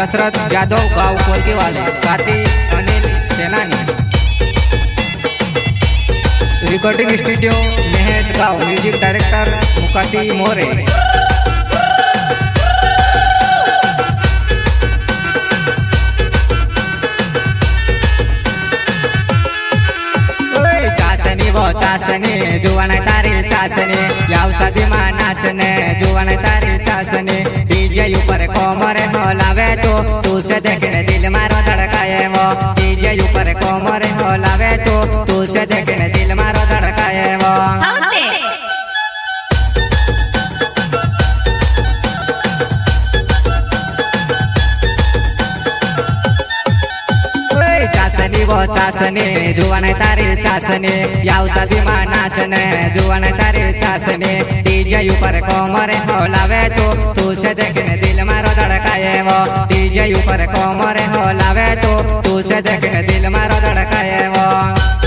दशरथ, यादव गाव कोलतीवाले साथी, अनिल, सेनानी। Recording studio मेहत गाव म्युझिक डायरेक्टर मुकाती मोरे। जुवान तारी नाचने जुवान तारी चाचणी। डीजे ऊपर कोमर हो लावे तो। तू से देखने दिल मारो धड़काए वो। डीजे ऊपर कोमर हो लावे तो। चाचणी जुवन तारे जुवान तारी चाचणी यावसादी मा नाचने जुवान तारे चासने, डीजे ऊपर कोमर हो लावे तो तू से देखने दिल मारो धड़काए वो, डीजे ऊपर कोमर हो लावे तो तू से देखने दिल मारो धड़काए वो।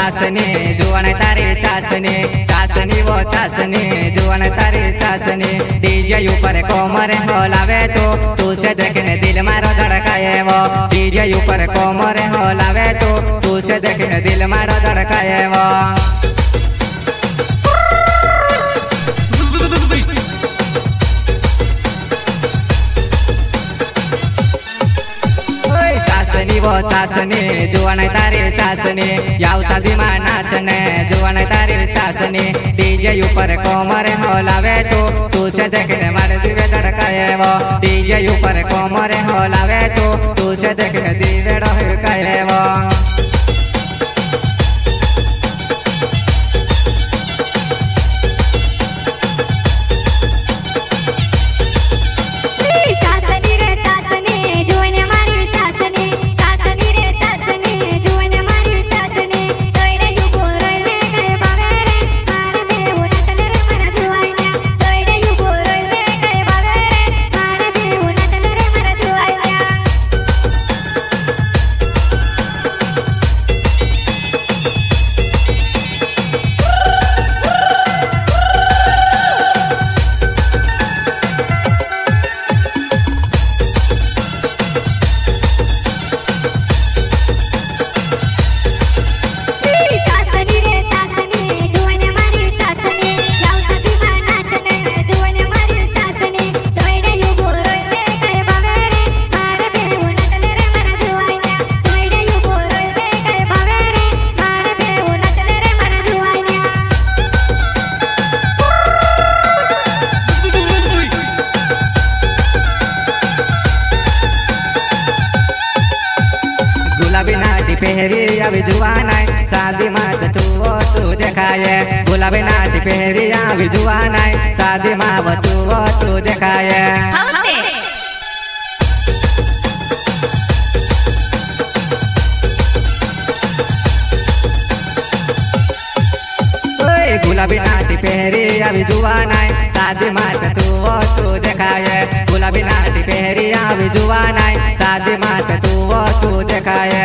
चाचणी जुवन तारे चासने चासनी वो चासने जुवन तारे चासने डीजे ऊपर कोमर होलावे तो तू से देखने दिल मारो धड़काए वो. डीजे ऊपर कोमर होलावे तो तू से देखने दिल मारो धड़काए वो. चाचणी चासने जुवान तारी चाचणी यावसादी मा नाचने जुवान तारी चाचणी डीजे ऊपर कोमर होलावे तो तू से देखने मार दिवे धड़काए वो। डीजे ऊपर कोमर होलावे तो तू से देखने दिवे धड़काए वो। शादी मत तू तू देखाए। गुलाबी नाटी भी जुआन शादी माव तू तू देखाए। गुलाबी नाटी पेहरी अभी शादी मात तू ओ तू देखाए। गुलाबी नाटी पेहरी अभी शादी मात तू ओ तू देखाए।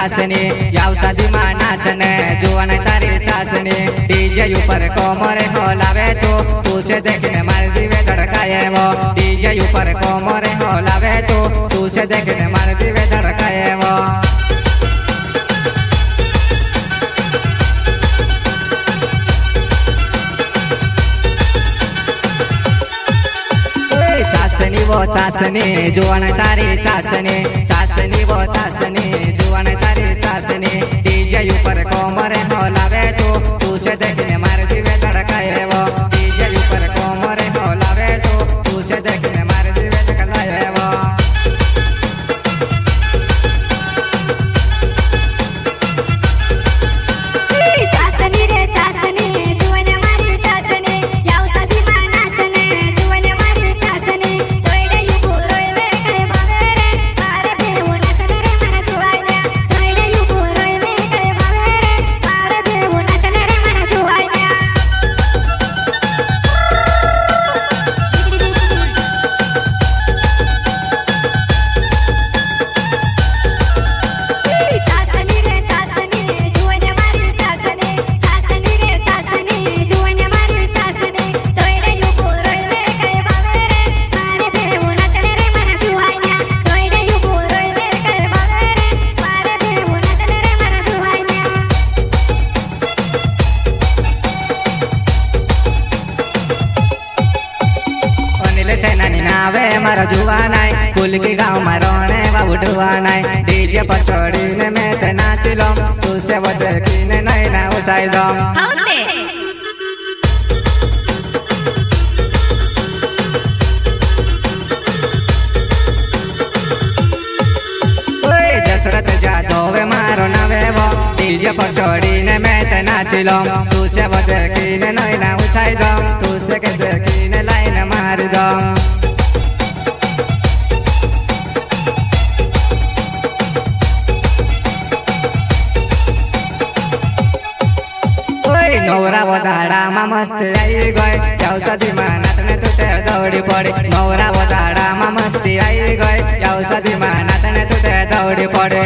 चासने, यावसा दिमा नाचने जुवन तारी चासने, डीजे ऊपर कोमरे होलावे तो तुझे देखने मार दिवे धड़काये वो, डीजे ऊपर कोमरे होलावे तो तुझे देखने मार दिवे धड़काये वो चासनी वो चासनी, जुवन तारी चासनी चासनी वो चासनी जीवन तारी चासने तेज ऊपर कोमर होलावे तो तू से देख नावे मारो जुवानाय कुल के गाँव मरोने बाबू डुवानाय डीजे पर छोड़ीने मैं ते नाचिलो तू से वो देखीने नहीं ना उचाई दो दशरथ जादव डीजे पर छोड़ीने मैं ते नाचिलो तू से वो देखीने नहीं ना उचाई दो तू के झाडामा मस्ती आई गए औषधिमा नाच्ने तुते दौडी पढे मौरा झाडामा मस्ती आई गए औषधिमा नाच्ने तुते दौडी पढे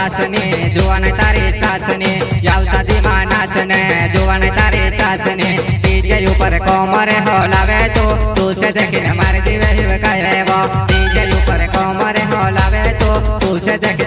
चासने जोवन तारे चासने यावता दिमा नाचने जोवन तारे चासने डीजे ऊपर कोमर हो लावे तो तू से देख न मार दिवे हिव कहे वो. डीजे ऊपर कोमर हो लावे तो तू से देख